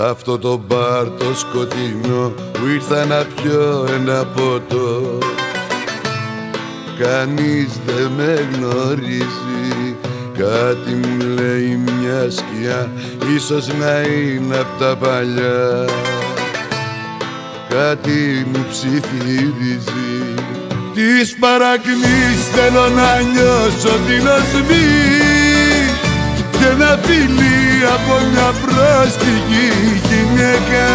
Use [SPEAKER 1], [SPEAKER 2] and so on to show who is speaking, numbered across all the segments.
[SPEAKER 1] αυτό το μπαρ το σκοτεινό που ήρθα να πιω ένα ποτό. Κανείς δεν με γνωρίζει. Κάτι μου λέει μια σκιά Ίσως να είναι απ' τα παλιά. Κάτι μου ψιθυρίζει. Της παρακμής θέλω να νιώσω την οσμή Και να φιλεί από μια πρόστιγη γυναίκα.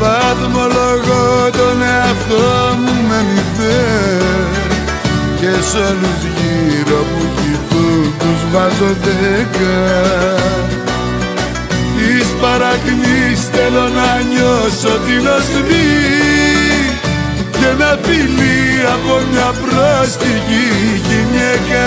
[SPEAKER 1] Βαθμολογώ τον εαυτό μου με μηδέν. Και σ' όλους γύρω που κοιτούν τους βάζω δέκα. Της παρακμής θέλω να νιώσω την οσμή. Και να φιλεί από μια πρόστιγη γυναίκα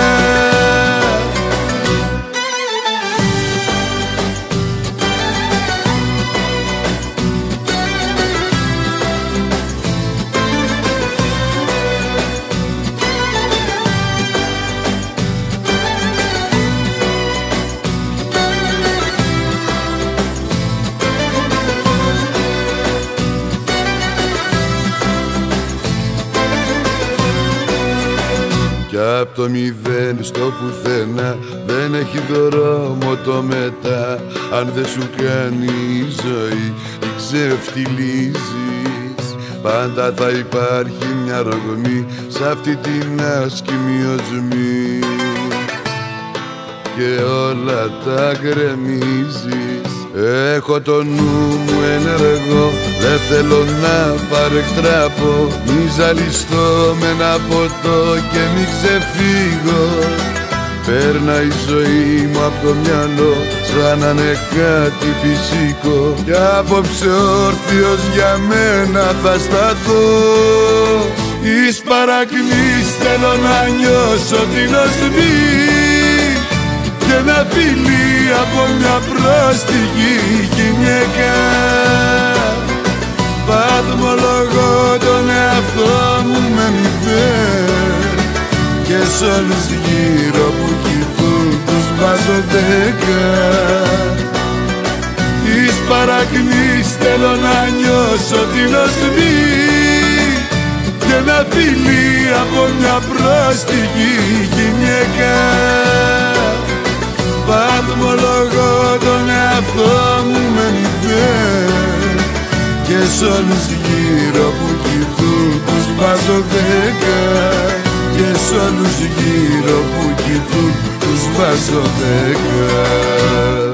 [SPEAKER 1] Κι απ' το μηδέν στο πουθενά δεν έχει δρόμο το μετά. Αν δεν σου κάνει η ζωή ή ξεφτιλίζεις Πάντα θα υπάρχει μια ρογμή σ' αυτή την άσκημη οσμή. Και όλα τα γκρεμίζεις Έχω το νου μου ενεργό Δεν θέλω να παρεκτράπω Μη ζαλιστώ με ένα ποτό και μη ξεφύγω. Παίρνα η ζωή μου από το μυαλό Σαν να είναι κάτι φυσικό. Κι απόψε όρθιος για μένα θα σταθώ. Εις παρακμής θέλω να νιώσω την οσμή και να φιλεί από μια πρόστιγη γυναίκα. Βαθμολογώ τον εαυτό μου με μηδέν και σ' όλους γύρω που κοιτούν τους βάζω δέκα. Της παρακμής θέλω να νιώσω την οσμή και να φιλεί από μια πρόστιγη γυναίκα Και σ' όλους γύρω που κοιτούν τους βάζω δέκα. Και σ' όλους γύρω που κοιτούν τους βάζω δέκα